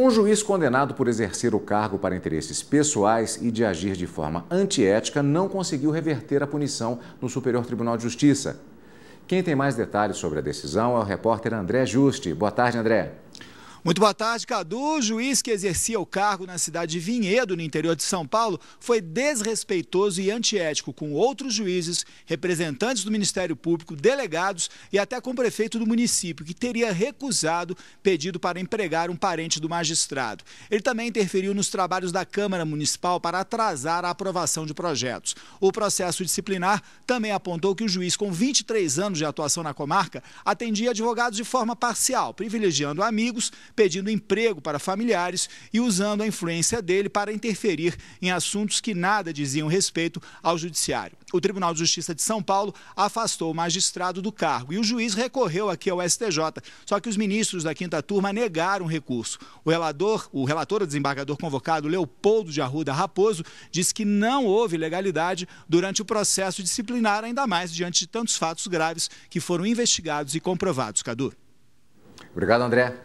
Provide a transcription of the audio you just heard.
Um juiz condenado por exercer o cargo para interesses pessoais e de agir de forma antiética não conseguiu reverter a punição no Superior Tribunal de Justiça. Quem tem mais detalhes sobre a decisão é o repórter André Juste. Boa tarde, André. Muito boa tarde, Cadu. O juiz que exercia o cargo na cidade de Vinhedo, no interior de São Paulo, foi desrespeitoso e antiético com outros juízes, representantes do Ministério Público, delegados e até com o prefeito do município, que teria recusado pedido para empregar um parente do magistrado. Ele também interferiu nos trabalhos da Câmara Municipal para atrasar a aprovação de projetos. O processo disciplinar também apontou que o juiz, com 23 anos de atuação na comarca, atendia advogados de forma parcial, privilegiando amigos pedindo emprego para familiares e usando a influência dele para interferir em assuntos que nada diziam respeito ao judiciário. O Tribunal de Justiça de São Paulo afastou o magistrado do cargo e o juiz recorreu aqui ao STJ, só que os ministros da quinta turma negaram o recurso. O relator, o relator, desembargador convocado Leopoldo de Arruda Raposo, disse que não houve legalidade durante o processo disciplinar, ainda mais diante de tantos fatos graves que foram investigados e comprovados. Cadu. Obrigado, André.